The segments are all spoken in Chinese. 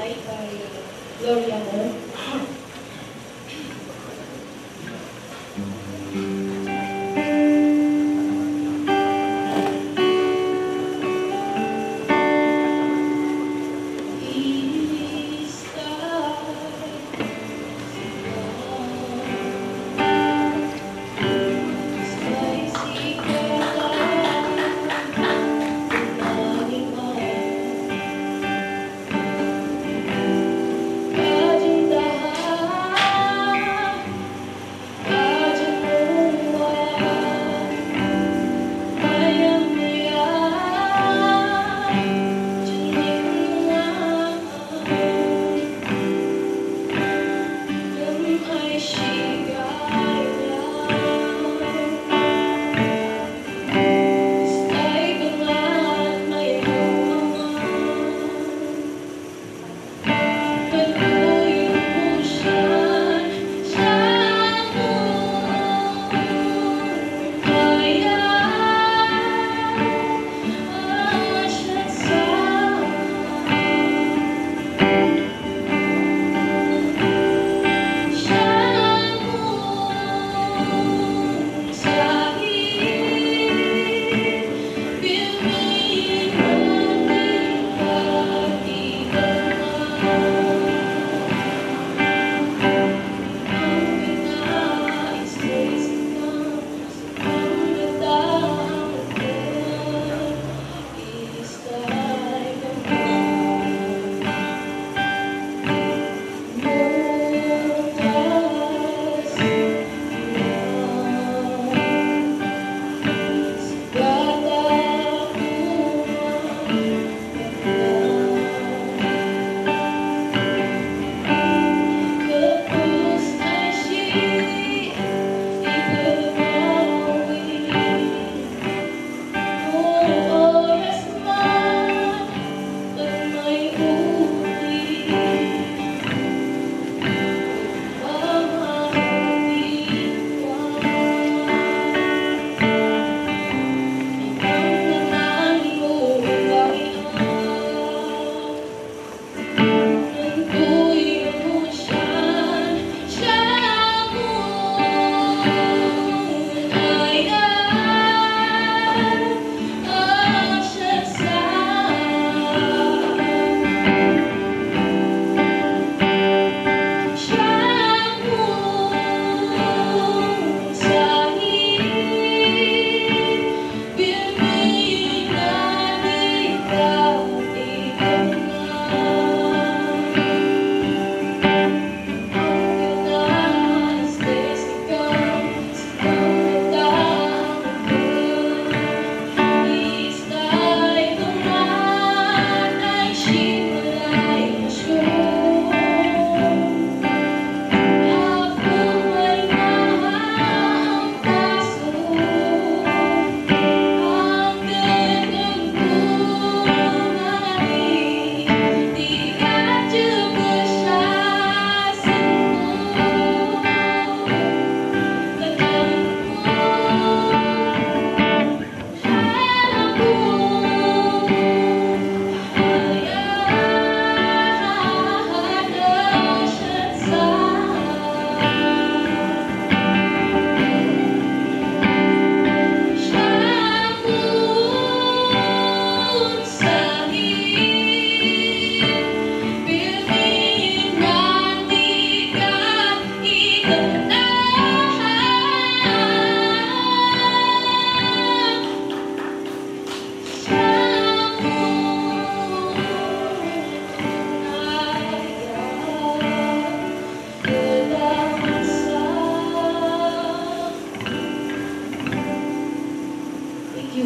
来吧，刘洋。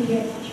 get